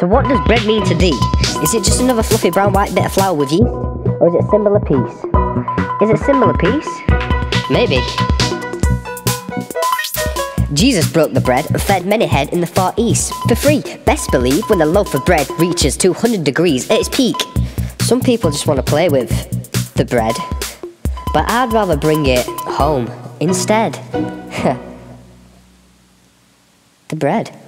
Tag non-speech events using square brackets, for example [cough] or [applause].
So what does bread mean to thee? Is it just another fluffy brown white bit of flour with you? Or is it a symbol of peace? Is it a symbol of peace? Maybe. Jesus broke the bread and fed many head in the Far East for free. Best believe when the loaf of bread reaches 200 degrees at its peak. Some people just want to play with the bread, but I'd rather bring it home instead. [laughs] the bread.